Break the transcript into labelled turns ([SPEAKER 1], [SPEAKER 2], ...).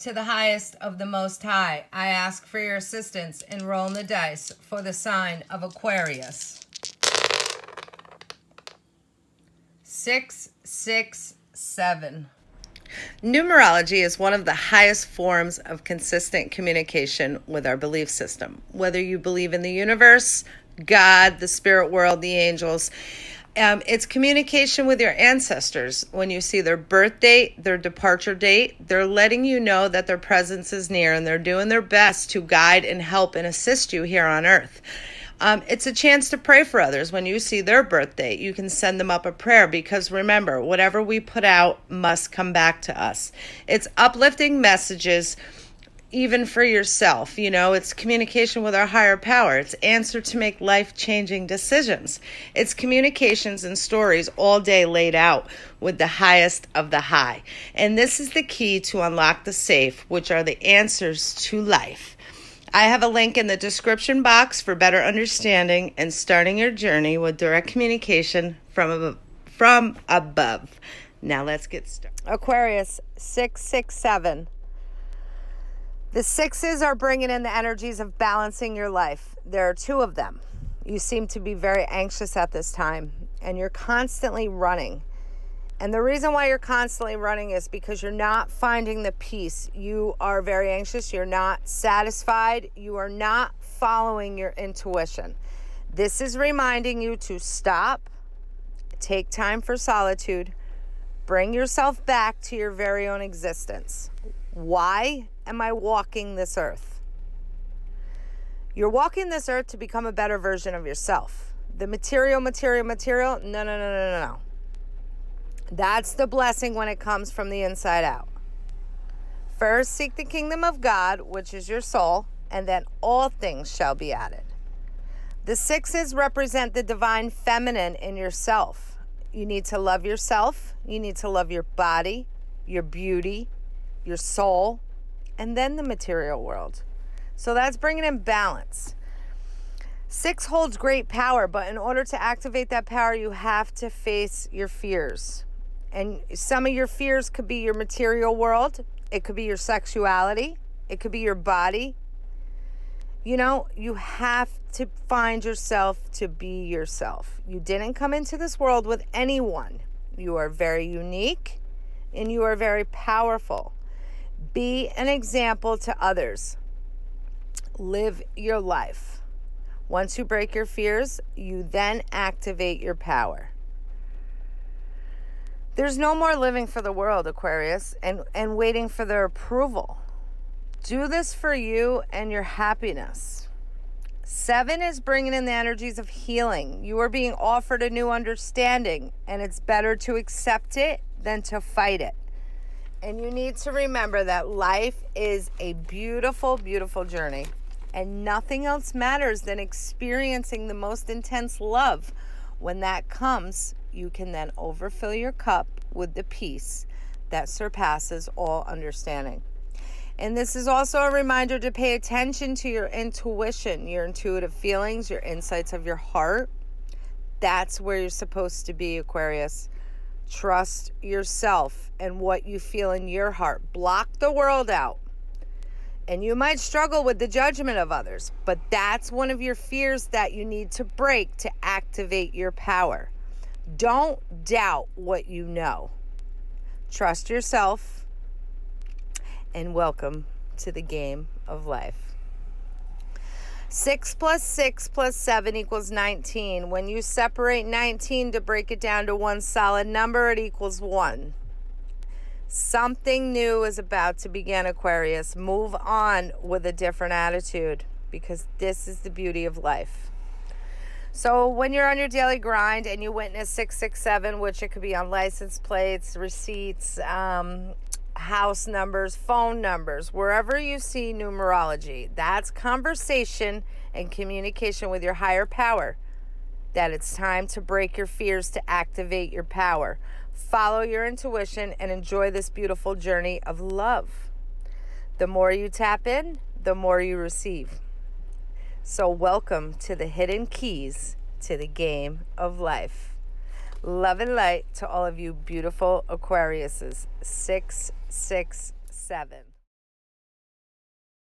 [SPEAKER 1] to the highest of the Most High, I ask for your assistance in rolling the dice for the sign of Aquarius. Six, six, seven.
[SPEAKER 2] Numerology is one of the highest forms of consistent communication with our belief system. Whether you believe in the universe, God, the spirit world, the angels, um, it's communication with your ancestors. When you see their birth date, their departure date, they're letting you know that their presence is near and they're doing their best to guide and help and assist you here on earth. Um, it's a chance to pray for others. When you see their birth date, you can send them up a prayer because remember, whatever we put out must come back to us. It's uplifting messages even for yourself. You know, it's communication with our higher power. It's answer to make life changing decisions. It's communications and stories all day laid out with the highest of the high. And this is the key to unlock the safe, which are the answers to life. I have a link in the description box for better understanding and starting your journey with direct communication from above. From above. Now let's get started.
[SPEAKER 1] Aquarius 667. The sixes are bringing in the energies of balancing your life. There are two of them. You seem to be very anxious at this time and you're constantly running. And the reason why you're constantly running is because you're not finding the peace. You are very anxious. You're not satisfied. You are not following your intuition. This is reminding you to stop, take time for solitude, bring yourself back to your very own existence. Why am I walking this earth? You're walking this earth to become a better version of yourself. The material, material, material, no, no, no, no, no. That's the blessing when it comes from the inside out. First, seek the kingdom of God, which is your soul, and then all things shall be added. The sixes represent the divine feminine in yourself. You need to love yourself, you need to love your body, your beauty, your soul, and then the material world. So that's bringing in balance. Six holds great power, but in order to activate that power, you have to face your fears. And some of your fears could be your material world, it could be your sexuality, it could be your body. You know, you have to find yourself to be yourself. You didn't come into this world with anyone. You are very unique and you are very powerful. Be an example to others. Live your life. Once you break your fears, you then activate your power. There's no more living for the world, Aquarius, and, and waiting for their approval. Do this for you and your happiness. Seven is bringing in the energies of healing. You are being offered a new understanding, and it's better to accept it than to fight it. And you need to remember that life is a beautiful, beautiful journey. And nothing else matters than experiencing the most intense love. When that comes, you can then overfill your cup with the peace that surpasses all understanding. And this is also a reminder to pay attention to your intuition, your intuitive feelings, your insights of your heart. That's where you're supposed to be, Aquarius. Trust yourself and what you feel in your heart. Block the world out. And you might struggle with the judgment of others, but that's one of your fears that you need to break to activate your power. Don't doubt what you know. Trust yourself and welcome to the game of life. 6 plus 6 plus 7 equals 19. When you separate 19 to break it down to one solid number, it equals 1. Something new is about to begin, Aquarius. Move on with a different attitude because this is the beauty of life. So, when you're on your daily grind and you witness 667, which it could be on license plates, receipts, um, house numbers, phone numbers, wherever you see numerology. That's conversation and communication with your higher power. That it's time to break your fears to activate your power. Follow your intuition and enjoy this beautiful journey of love. The more you tap in, the more you receive. So, welcome to the hidden keys to the game of life. Love and light to all of you beautiful Aquariuses. 667.